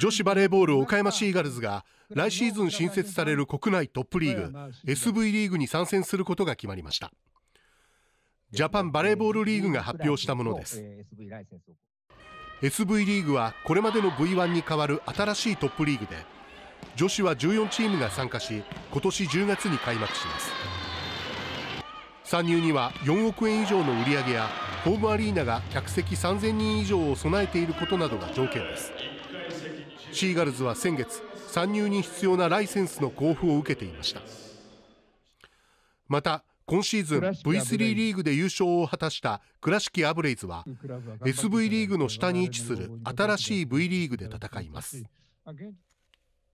女子バレーボール岡山シーガルズが来シーズン新設される国内トップリーグ SV リーグに参戦することが決まりました。ジャパンバレーボールリーグが発表したものです。SV リーグはこれまでの V1 に代わる新しいトップリーグで女子は14チームが参加し今年10月に開幕します。参入には4億円以上の売り上げやホームアリーナが客席3000人以上を備えていることなどが条件です。シーガルズは先月参入に必要なライセンスの交付を受けていました。また今シーズン V3 リーグで優勝を果たした倉敷アブレイズは SV リーグの下に位置する新しい V リーグで戦います。